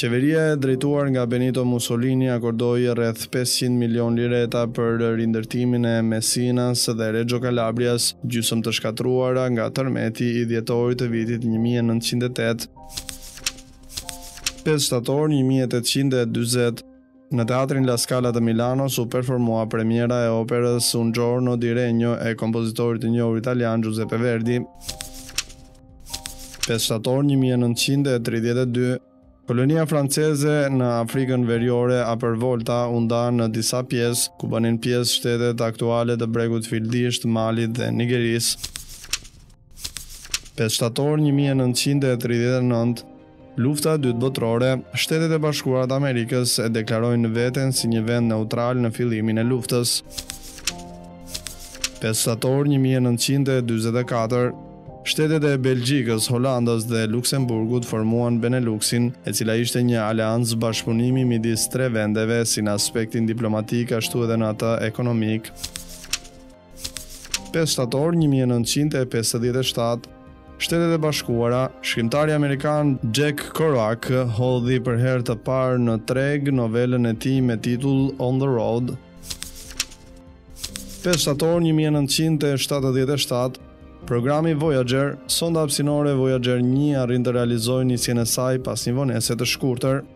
Qeveria e drejtuar nga Benito Mussolini akordoi rreth pesëqind milionë lireta për rindërtimin e Messinas dhe Reggio Calabrias, gjysmë të shkatërruara nga tërmeti i dhjetorit të vitit një mijë e nëntëqind e tetë. Pesë shtator një mijë e tetëqind e dyzet, Në Teatrin La Scala të Milanos u performua premiera e operës Un giorno di regno e kompozitorit të njohur italian Giuseppe Verdi. 5 shtator 1932, Kolonia franceze në Afrikën Veriore Upper Volta u nda në disa pjesë, ku bënin pjesë shtetet aktuale të Bregut të Fildishtë, Malit dhe Nigerisë. 5 shtator 1939, Lufta e Dytë Botërore, Shtetet e Bashkuara të Amerikës e deklarojnë veten si një vend neutral në fillimin e luftës. 5 shtator 1944, Shtetet e Belgjikës, Holandës dhe Luksemburgut formuan Beneluxin, e cila ishte një aleancë bashkëpunimi midis tre vendeve si në aspektin diplomatik ashtu edhe në atë ekonomik. 5 shtator 1957, Shtetet e Bashkuara, shkrimtari amerikan Jack Kerouac hodhi për herë të parë në treg novelën e tij me titull On the Road. 5 shtator 1977, Programi Voyager, sonda hapësinore Voyager 1 arrin të realizojë nisjen e saj pas një vonese të shkurtër.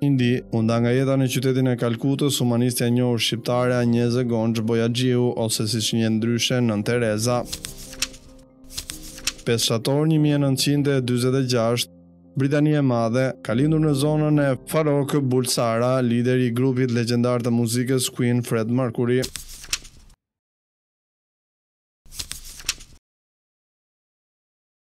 Indi, u nda nga jeta në qytetin e Kalkutës humanistja e njohur shqiptare Anjeze Gonxhe Bojaxhiu ose siç njihet ndryshe Nënë Tereza. 5 shtator 1946, Britania e Madhe, ka lindur në zonën e Farrokh Bulsara, lideri i grupit legjendar të muzikës Queen Fred Mercury.